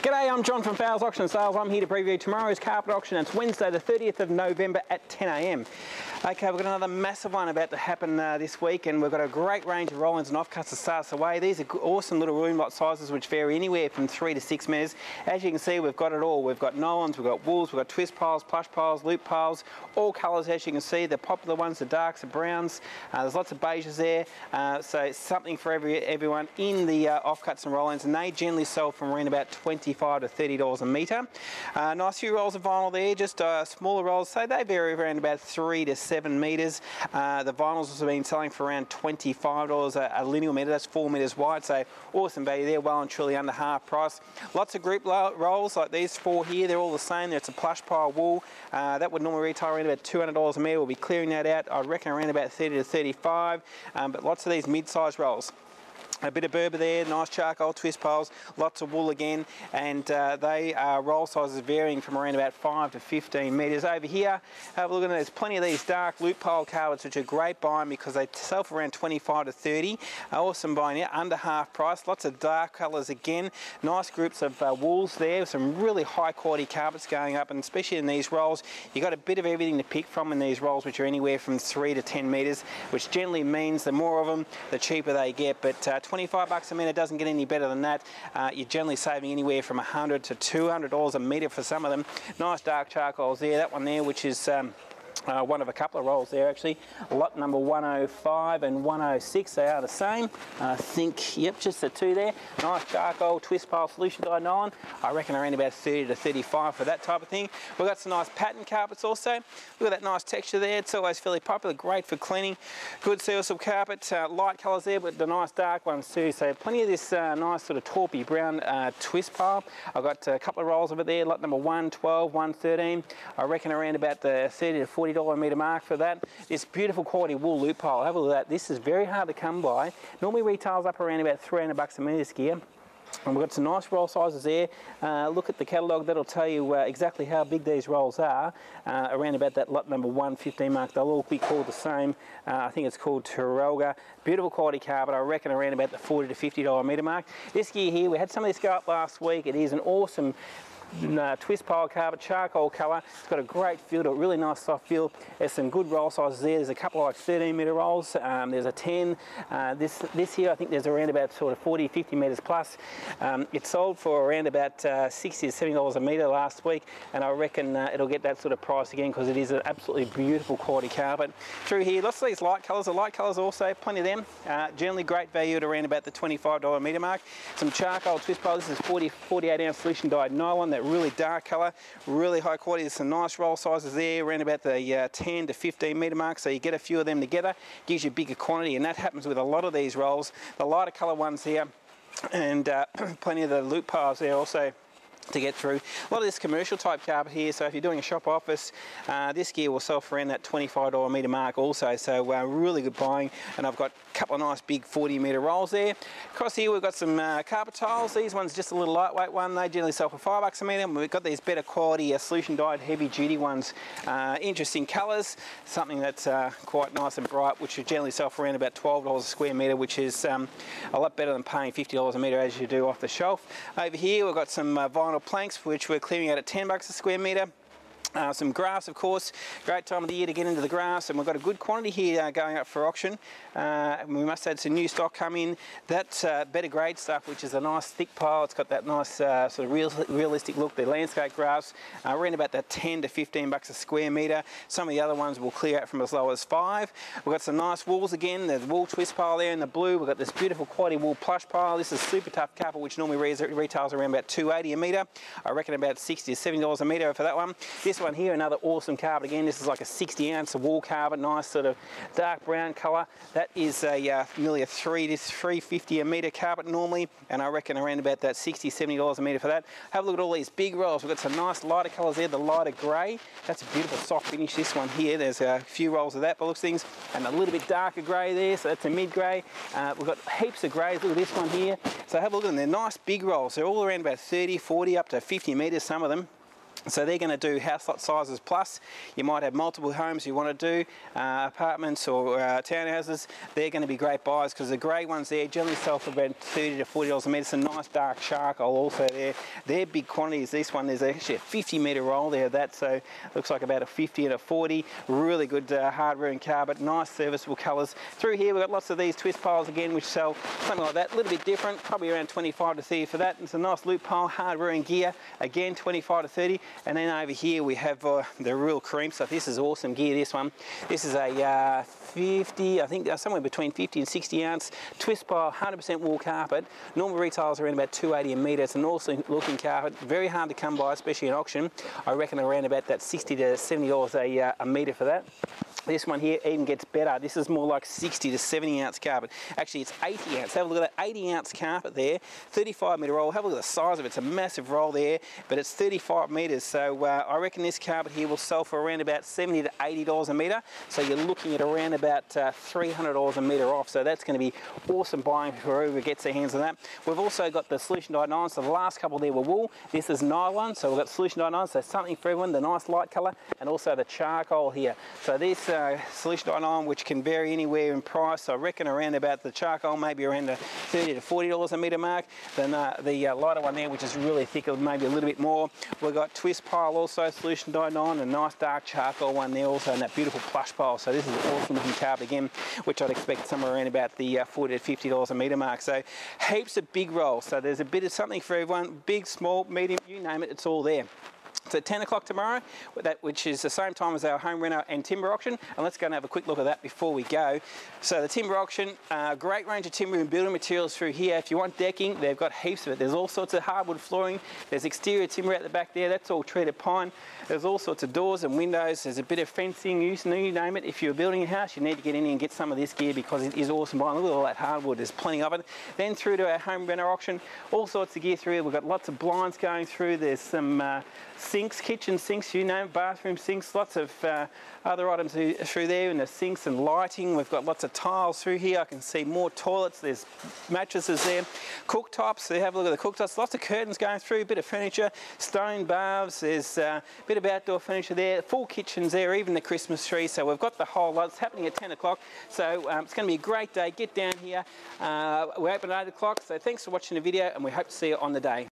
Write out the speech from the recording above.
G'day, I'm John from Fowles Auction Sales. I'm here to preview tomorrow's carpet auction. It's Wednesday, the 30th of November at 10am. Okay, we've got another massive one about to happen uh, this week, and we've got a great range of roll ends and offcuts to start us away. These are awesome little room lot sizes, which vary anywhere from three to six metres. As you can see, we've got it all. We've got nylons, we've got wools, we've got twist piles, plush piles, loop piles, all colours. As you can see, the popular ones, the darks, the browns. Uh, there's lots of beiges there, uh, so it's something for every everyone in the uh, offcuts and roll ends, and they generally sell from around about 25 to 30 dollars a metre. Uh, nice few rolls of vinyl there, just uh, smaller rolls, so they vary around about three to seven metres. Uh, the vinyls have been selling for around $25 a, a lineal metre, that's four metres wide, so awesome value there, well and truly under half price. Lots of group rolls like these four here, they're all the same, it's a plush pile wool, uh, that would normally retail around about $200 a metre, we'll be clearing that out, I reckon around about 30 to 35, um, but lots of these mid-sized rolls a bit of Berber there, nice charcoal twist piles, lots of wool again, and uh, they are roll sizes varying from around about 5 to 15 metres. Over here, have a look at there's plenty of these dark loop pile carpets, which are great buying because they sell for around 25 to 30. Awesome buying here, under half price, lots of dark colours again, nice groups of uh, wools there, some really high quality carpets going up, and especially in these rolls, you've got a bit of everything to pick from in these rolls, which are anywhere from 3 to 10 metres, which generally means the more of them, the cheaper they get, but uh, 25 bucks a metre doesn't get any better than that. Uh, you're generally saving anywhere from 100 to 200 dollars a metre for some of them. Nice dark charcoals there. That one there, which is um, uh, one of a couple of rolls there actually. Lot number 105 and 106, they are the same. I think, yep, just the two there. Nice charcoal twist pile solution dyed nylon. I reckon around about 30 to 35 for that type of thing. We've got some nice pattern carpets also. Look at that nice texture there. It's always fairly popular, great for cleaning. Good serviceable carpet, uh, light colours there, but the nice dark ones too. So plenty of this uh, nice sort of taupey brown uh, twist pile. I've got a couple of rolls of it there, lot number 112, 113. I reckon around about the 30 to 40 $40 a metre mark for that. This beautiful quality wool loop pile. Have a look at that. This is very hard to come by. Normally retails up around about 300 bucks a metre gear. And we've got some nice roll sizes there. Uh, look at the catalogue, that'll tell you uh, exactly how big these rolls are. Uh, around about that lot number 115 mark, they'll all be called the same. Uh, I think it's called Terelga. Beautiful quality carpet, I reckon around about the 40 to $50 metre mark. This gear here, we had some of this go up last week. It is an awesome uh, twist pile carpet, charcoal colour. It's got a great feel to it, really nice soft feel. There's some good roll sizes there. There's a couple of like 13 metre rolls. Um, there's a 10. Uh, this this here, I think there's around about sort of 40, 50 metres plus. Um, it sold for around about uh, 60 to 70 dollars a metre last week, and I reckon uh, it'll get that sort of price again because it is an absolutely beautiful quality carpet. Through here, lots of these light colours. The light colours also, plenty of them. Uh, generally great value at around about the $25 metre mark. Some charcoal twist pile. This is 40, 48 ounce solution dyed nylon that really dark colour, really high quality. There's some nice roll sizes there around about the uh, 10 to 15 metre mark, so you get a few of them together, gives you a bigger quantity, and that happens with a lot of these rolls. The lighter colour ones here, and uh, plenty of the loop piles there also to get through. A lot of this commercial type carpet here, so if you're doing a shop office, uh, this gear will sell for around that $25 a metre mark also, so uh, really good buying. And I've got a couple of nice big 40 metre rolls there. Across here we've got some uh, carpet tiles. These ones just a little lightweight one. They generally sell for five bucks a metre. We've got these better quality uh, solution dyed heavy duty ones. Uh, interesting colours, something that's uh, quite nice and bright, which generally sell for around about $12 a square metre, which is um, a lot better than paying $50 a metre as you do off the shelf. Over here we've got some vinyl planks, which we're clearing out at 10 bucks a square metre. Uh, some grass, of course, great time of the year to get into the grass, and we've got a good quantity here uh, going up for auction. Uh, we must add some new stock come in. That uh, better grade stuff, which is a nice thick pile, it's got that nice uh, sort of real, realistic look, the landscape grass, uh, we're in about that 10 to 15 bucks a square metre. Some of the other ones will clear out from as low as five. We've got some nice wools again, there's wool twist pile there in the blue. We've got this beautiful quality wool plush pile. This is super tough carpet, which normally retails around about 280 a metre. I reckon about 60 to 70 dollars a metre for that one. This this one here, another awesome carpet. Again, this is like a 60 ounce wool carpet, nice sort of dark brown colour. That is a uh, nearly a three to 350 a metre carpet normally, and I reckon around about that 60, 70 dollars a metre for that. Have a look at all these big rolls. We've got some nice lighter colours there, the lighter grey. That's a beautiful soft finish, this one here. There's a few rolls of that by looks things, and a little bit darker grey there, so that's a mid grey. Uh, we've got heaps of greys. Look at this one here. So have a look at them. They're nice big rolls. They're all around about 30, 40, up to 50 metres, some of them So they're going to do house lot sizes plus. You might have multiple homes you want to do, uh, apartments or uh, townhouses. They're going to be great buys because the grey ones there generally sell for about 30 to 40 dollars a metre. It's a nice dark charcoal also there. They're big quantities. This one there's actually a 50 metre roll there. That so looks like about a 50 and a 40. Really good uh, hardware and carbon. Nice serviceable colours. Through here we've got lots of these twist piles again which sell something like that. A little bit different. Probably around 25 to 30 for that. It's a nice loop pile hardware and gear. Again 25 to 30. And then over here we have uh, the real cream stuff. This is awesome gear, this one. This is a uh, 50, I think uh, somewhere between 50 and 60 ounce twist pile, 100% wool carpet. Normal retails around about 280 a metre. It's an awesome looking carpet. Very hard to come by, especially in auction. I reckon around about that 60 to 70 dollars a, uh, a metre for that. This one here even gets better. This is more like 60 to 70 ounce carpet. Actually, it's 80 ounce. Have a look at that 80 ounce carpet there. 35 metre roll. Have a look at the size of it. It's a massive roll there, but it's 35 metres. So uh, I reckon this carpet here will sell for around about 70 to 80 dollars a metre. So you're looking at around about uh, 300 dollars a metre off. So that's going to be awesome buying for whoever gets their hands on that. We've also got the solution dyed nylon. So the last couple there were wool. This is nylon. So we've got solution dyed nylon. So something for everyone. The nice light colour and also the charcoal here. So this uh, solution dyed nylon, which can vary anywhere in price. I reckon around about the charcoal, maybe around the 30 to 40 dollars a metre mark. Then uh, the uh, lighter one there, which is really thicker, maybe a little bit more. We've got twist pile also, solution dyed nylon, a nice dark charcoal one there also, and that beautiful plush pile. So this is an awesome looking carpet again, which I'd expect somewhere around about the uh, 40 to 50 dollars a metre mark. So heaps of big rolls. So there's a bit of something for everyone, big, small, medium, you name it, it's all there. At 10 o'clock tomorrow, which is the same time as our home renter and timber auction. And let's go and have a quick look at that before we go. So the timber auction, uh, great range of timber and building materials through here. If you want decking, they've got heaps of it. There's all sorts of hardwood flooring. There's exterior timber out the back there. That's all treated pine. There's all sorts of doors and windows. There's a bit of fencing, you, name it. If you're building a house, you need to get in and get some of this gear because it is awesome. Look at all that hardwood. There's plenty of it. Then through to our home renter auction, all sorts of gear through here. We've got lots of blinds going through. There's some uh, sinks, kitchen sinks, you it, bathroom sinks, lots of uh, other items through there and the sinks and lighting. We've got lots of tiles through here. I can see more toilets. There's mattresses there. Cooktops, so have a look at the cooktops. Lots of curtains going through, a bit of furniture, stone baths. There's uh, a bit of outdoor furniture there, full kitchens there, even the Christmas tree. So we've got the whole lot. It's happening at 10 o'clock. So um, it's going to be a great day. Get down here. Uh, we're open at 8 o'clock. So thanks for watching the video and we hope to see you on the day.